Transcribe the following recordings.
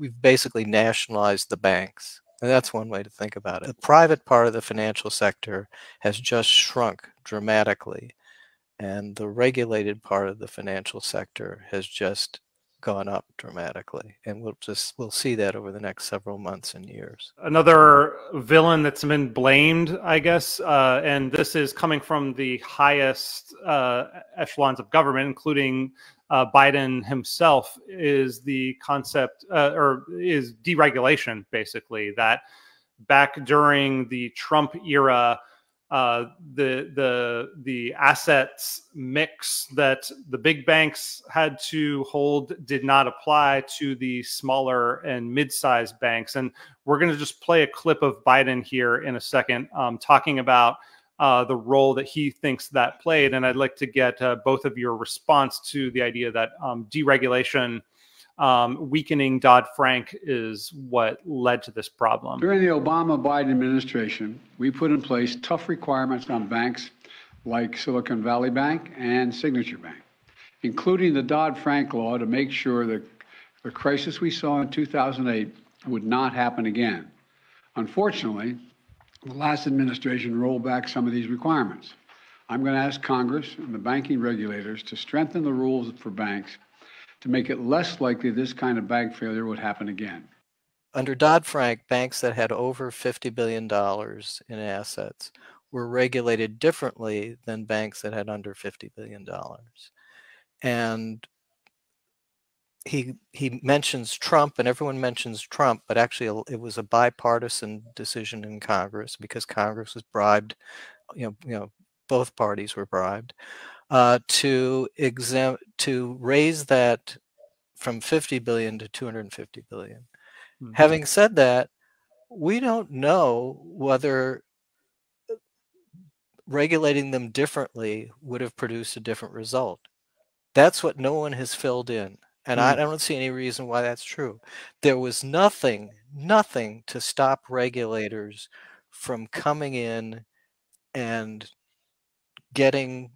we've basically nationalized the banks. And that's one way to think about it. The private part of the financial sector has just shrunk dramatically, and the regulated part of the financial sector has just gone up dramatically and we'll just we'll see that over the next several months and years. Another villain that's been blamed i guess uh, and this is coming from the highest uh, echelons of government including uh, biden himself is the concept uh, or is deregulation basically that back during the trump era uh, the the the assets mix that the big banks had to hold did not apply to the smaller and mid-sized banks. And we're going to just play a clip of Biden here in a second, um, talking about uh, the role that he thinks that played. And I'd like to get uh, both of your response to the idea that um, deregulation um, weakening Dodd Frank is what led to this problem. During the Obama Biden administration, we put in place tough requirements on banks like Silicon Valley Bank and Signature Bank, including the Dodd Frank law to make sure that the crisis we saw in 2008 would not happen again. Unfortunately, the last administration rolled back some of these requirements. I'm going to ask Congress and the banking regulators to strengthen the rules for banks to make it less likely this kind of bank failure would happen again. Under Dodd Frank, banks that had over $50 billion in assets were regulated differently than banks that had under $50 billion. And he he mentions Trump, and everyone mentions Trump, but actually it was a bipartisan decision in Congress because Congress was bribed. You know, you know, both parties were bribed uh, to exam to raise that from 50 billion to 250 billion. Mm-hmm. Having said that, we don't know whether uh, regulating them differently would have produced a different result. That's what no one has filled in. And mm. I don't see any reason why that's true. There was nothing, nothing to stop regulators from coming in and getting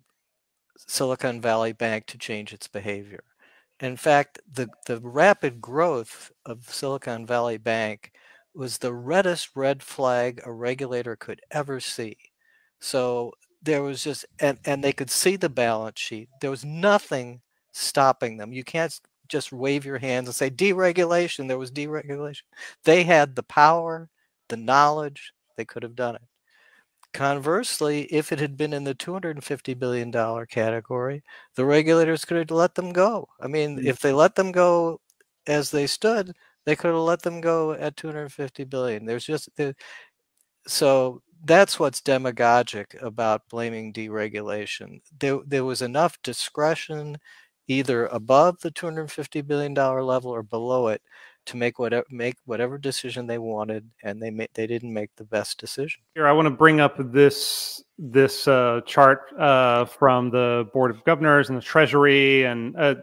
Silicon Valley Bank to change its behavior. In fact, the, the rapid growth of Silicon Valley Bank was the reddest red flag a regulator could ever see. So there was just, and, and they could see the balance sheet. There was nothing stopping them. You can't just wave your hands and say deregulation. There was deregulation. They had the power, the knowledge, they could have done it. Conversely, if it had been in the $250 billion category, the regulators could have let them go. I mean, mm. if they let them go as they stood, they could have let them go at 250 billion. There's just so that's what's demagogic about blaming deregulation. There, there was enough discretion either above the 250 billion dollar level or below it to make whatever make whatever decision they wanted, and they they didn't make the best decision. Here, I want to bring up this this uh, chart uh, from the Board of Governors and the Treasury, and uh,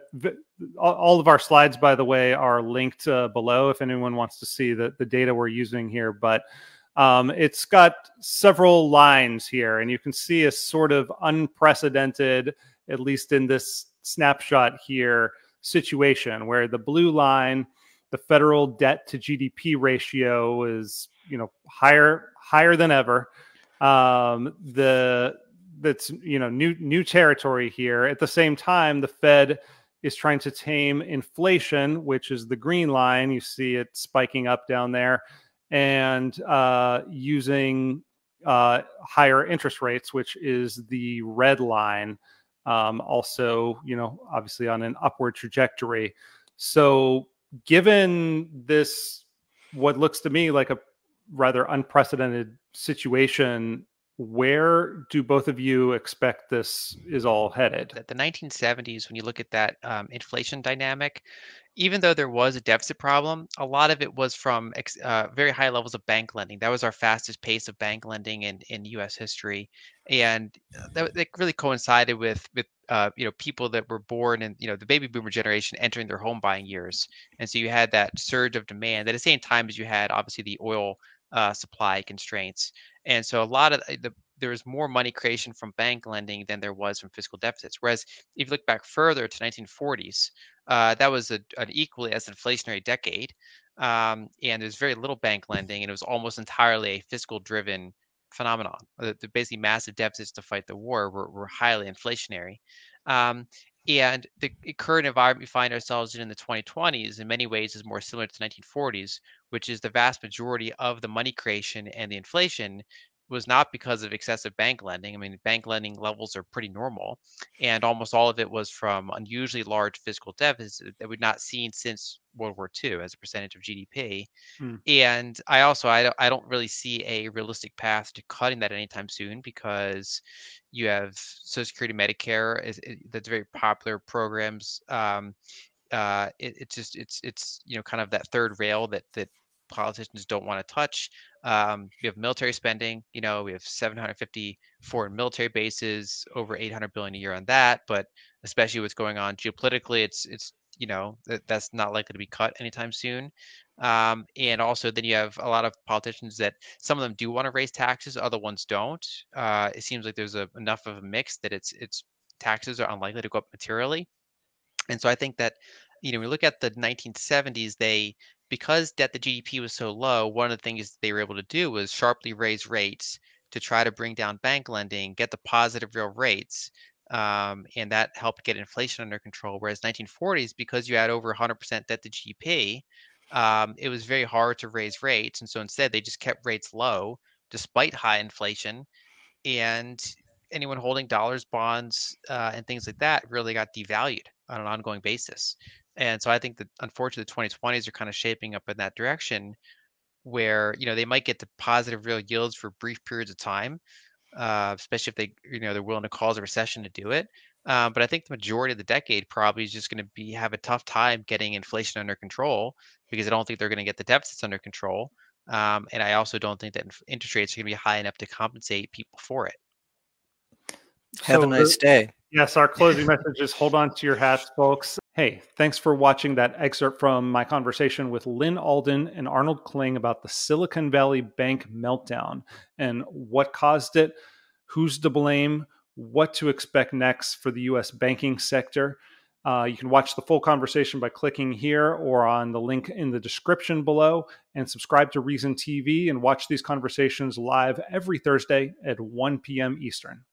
all of our slides, by the way, are linked uh, below if anyone wants to see the the data we're using here, but. Um, it's got several lines here, and you can see a sort of unprecedented, at least in this snapshot here, situation where the blue line the federal debt to GDP ratio is you know higher higher than ever. Um, the that's you know new new territory here. At the same time, the Fed is trying to tame inflation, which is the green line. You see it spiking up down there, and uh, using uh, higher interest rates, which is the red line. Um, also, you know, obviously on an upward trajectory. So given this, what looks to me like a rather unprecedented situation, where do both of you expect this is all headed? The 1970s, when you look at that um, inflation dynamic, even though there was a deficit problem, a lot of it was from uh, very high levels of bank lending. That was our fastest pace of bank lending in, in U.S. history, and uh, that, that really coincided with with uh, you know people that were born in you know the baby boomer generation entering their home buying years, and so you had that surge of demand at the same time as you had obviously the oil uh, supply constraints, and so a lot of the there was more money creation from bank lending than there was from fiscal deficits. Whereas if you look back further to 1940s, uh, that was a, an equally as inflationary decade. um, and there's very little bank lending, and it was almost entirely a fiscal-driven phenomenon. The, the basically massive deficits to fight the war were, were highly inflationary. Um, and the current environment we find ourselves in in the 2020s, in many ways, is more similar to the 1940s, which is the vast majority of the money creation and the inflation was not because of excessive bank lending. I mean, bank lending levels are pretty normal, and almost all of it was from unusually large fiscal deficits that we've not seen since World War II as a percentage of GDP. Hmm. And I also I don't I don't really see a realistic path to cutting that anytime soon because you have Social Security, Medicare, is, that's very popular programs. Um, uh, it, it's just it's it's you know kind of that third rail that that politicians don't want to touch. Um, we have military spending. You know, we have 750 foreign military bases, over 800 billion a year on that. But especially what's going on geopolitically, it's it's you know that, that's not likely to be cut anytime soon. Um, and also, then you have a lot of politicians that some of them do want to raise taxes, other ones don't. Uh, it seems like there's a, enough of a mix that it's it's taxes are unlikely to go up materially. And so I think that you know, we look at the 1970s, they because debt to GDP was so low, one of the things they were able to do was sharply raise rates to try to bring down bank lending, get the positive real rates, um, and that helped get inflation under control. Whereas 1940s, because you had over 100% debt to GDP, um, it was very hard to raise rates, and so instead they just kept rates low despite high inflation, and anyone holding dollars, bonds, uh, and things like that really got devalued on an ongoing basis. And so I think that unfortunately the 2020s are kind of shaping up in that direction where, you know, they might get to positive real yields for brief periods of time, uh, especially if they, you know, they're willing to cause a recession to do it. Um, but I think the majority of the decade probably is just going to be have a tough time getting inflation under control because I don't think they're going to get the deficits under control. Um, and I also don't think that interest rates are going to be high enough to compensate people for it. Have so a nice day. Yes, our closing message is hold on to your hats, folks. Hey, thanks for watching that excerpt from my conversation with Lyn Alden and Arnold Kling about the Silicon Valley Bank meltdown and what caused it, who's to blame, what to expect next for the US banking sector. Uh, you can watch the full conversation by clicking here or on the link in the description below and subscribe to Reason TV and watch these conversations live every Thursday at 1 p.m. Eastern.